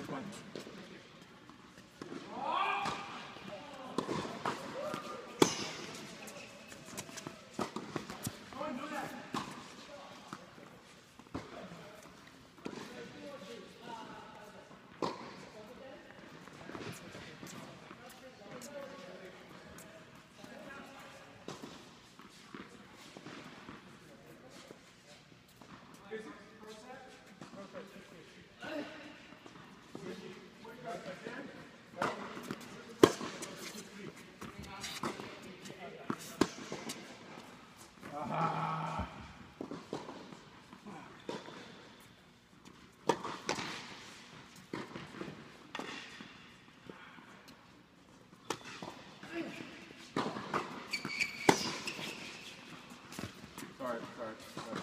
Nice one. Sorry,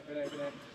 Today. Good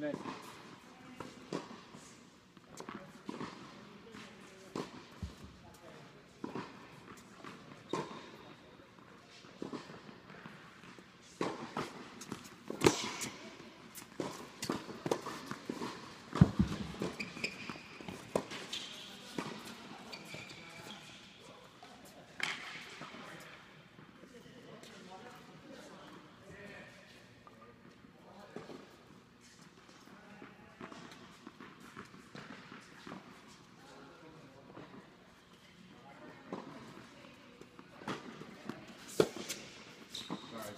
finish.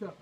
uçak.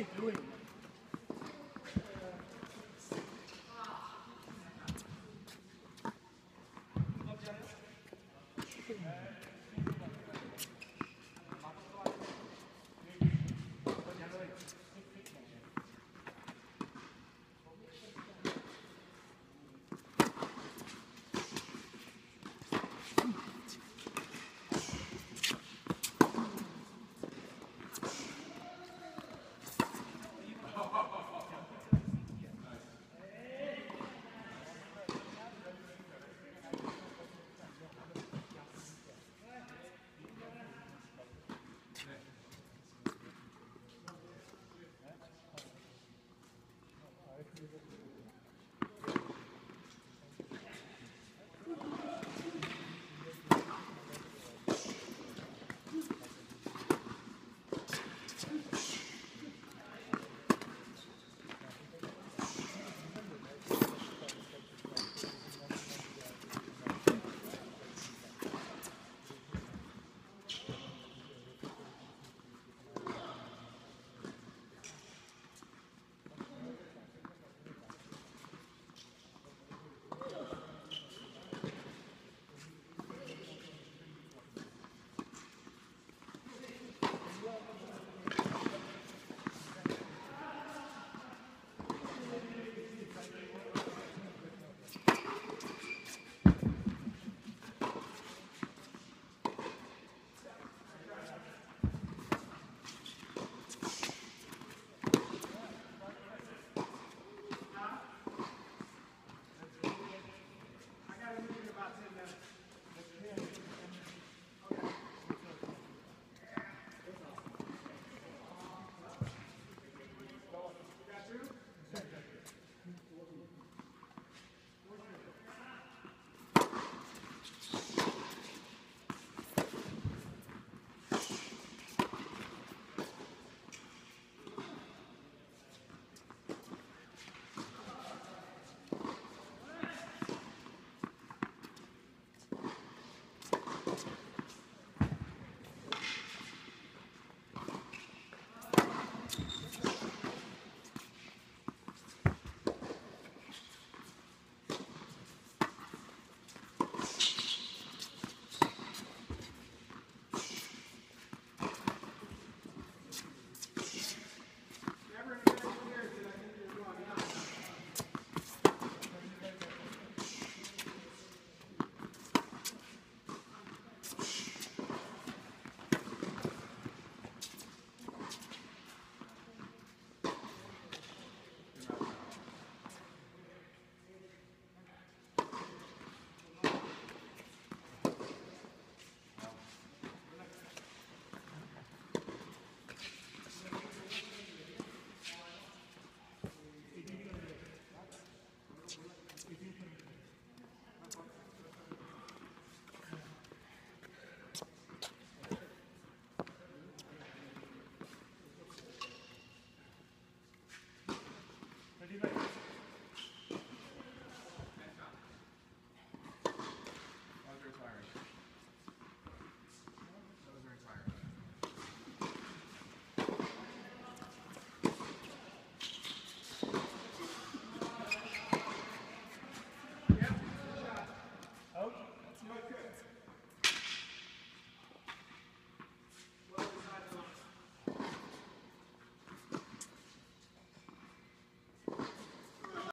Louis, Louis.